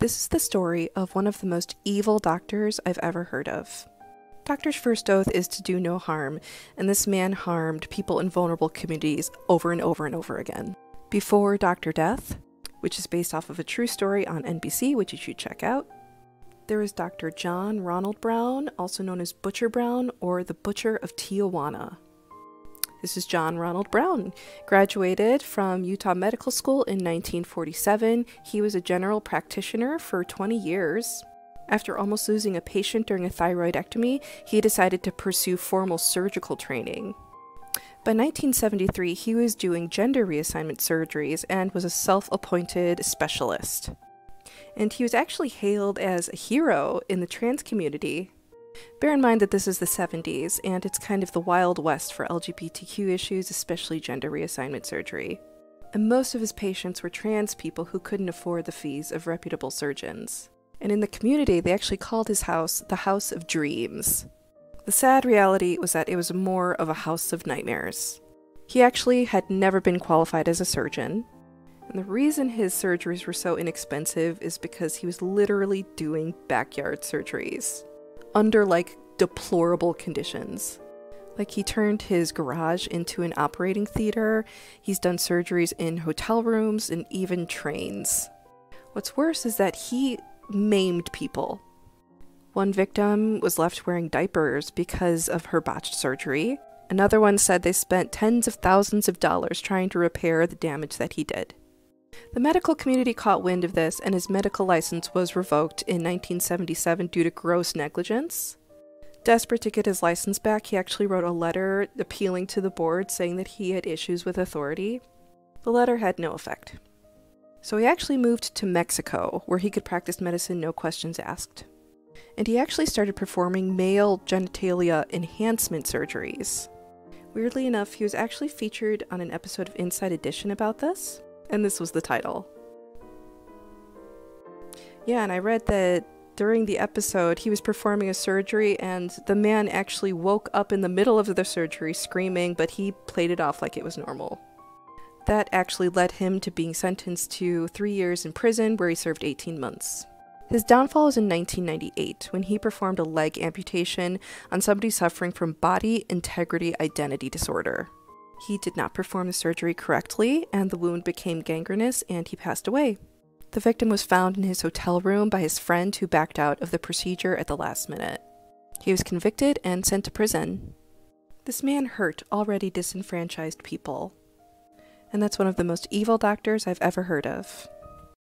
This is the story of one of the most evil doctors I've ever heard of. Doctor's first oath is to do no harm, and this man harmed people in vulnerable communities over and over and over again. Before Dr. Death, which is based off of a true story on NBC, which you should check out, there is Dr. John Ronald Brown, also known as Butcher Brown or the Butcher of Tijuana. This is John Ronald Brown. Graduated from Utah Medical School in 1947. He was a general practitioner for 20 years. After almost losing a patient during a thyroidectomy, he decided to pursue formal surgical training. By 1973, he was doing gender reassignment surgeries and was a self appointed specialist. And he was actually hailed as a hero in the trans community Bear in mind that this is the 70s, and it's kind of the Wild West for LGBTQ issues, especially gender reassignment surgery. And most of his patients were trans people who couldn't afford the fees of reputable surgeons. And in the community, they actually called his house the House of Dreams. The sad reality was that it was more of a house of nightmares. He actually had never been qualified as a surgeon, and the reason his surgeries were so inexpensive is because he was literally doing backyard surgeries under like deplorable conditions. Like he turned his garage into an operating theater, he's done surgeries in hotel rooms and even trains. What's worse is that he maimed people. One victim was left wearing diapers because of her botched surgery. Another one said they spent tens of thousands of dollars trying to repair the damage that he did. The medical community caught wind of this, and his medical license was revoked in 1977 due to gross negligence. Desperate to get his license back, he actually wrote a letter appealing to the board saying that he had issues with authority. The letter had no effect. So he actually moved to Mexico, where he could practice medicine no questions asked. And he actually started performing male genitalia enhancement surgeries. Weirdly enough, he was actually featured on an episode of Inside Edition about this and this was the title. Yeah, and I read that during the episode, he was performing a surgery, and the man actually woke up in the middle of the surgery screaming, but he played it off like it was normal. That actually led him to being sentenced to three years in prison, where he served 18 months. His downfall was in 1998 when he performed a leg amputation on somebody suffering from body integrity identity disorder. He did not perform the surgery correctly, and the wound became gangrenous, and he passed away. The victim was found in his hotel room by his friend who backed out of the procedure at the last minute. He was convicted and sent to prison. This man hurt already disenfranchised people. And that's one of the most evil doctors I've ever heard of.